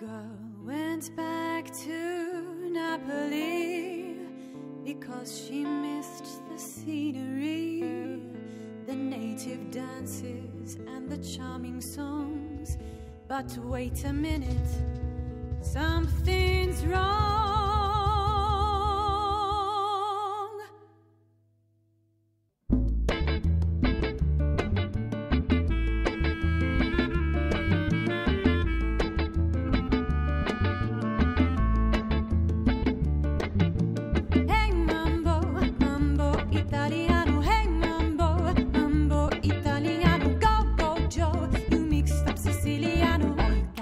girl went back to Napoli because she missed the scenery, the native dances, and the charming songs. But wait a minute, something's wrong.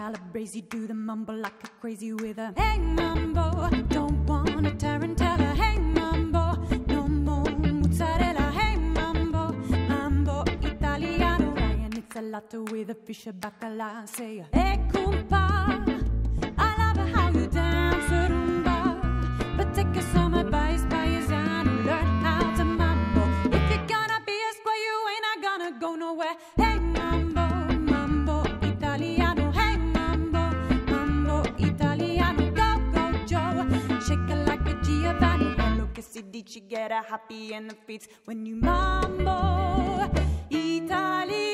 Calabrese do the mumble like a crazy with a Hey mambo, don't want a tarantella. Hey mambo, no more mozzarella. Hey mambo, mambo italiano. Ryan, it's a latte with a fish bacala. Say, hey compa, I love how you dance rumba. But take a summer by paisano, learn how to mambo. If you're gonna be a square, you ain't not gonna go nowhere. Hey mambo, Dici, get a happy in the feet when you mambo italiano.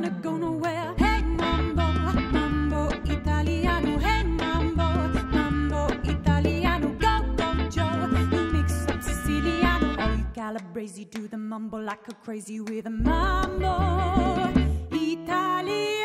Gonna go nowhere. Hey, mambo, mambo italiano. Hey, mambo, mambo italiano. Go, go, Joe. You mix up Siciliano. All you Calabrese do the mumble like a crazy with a mambo italiano.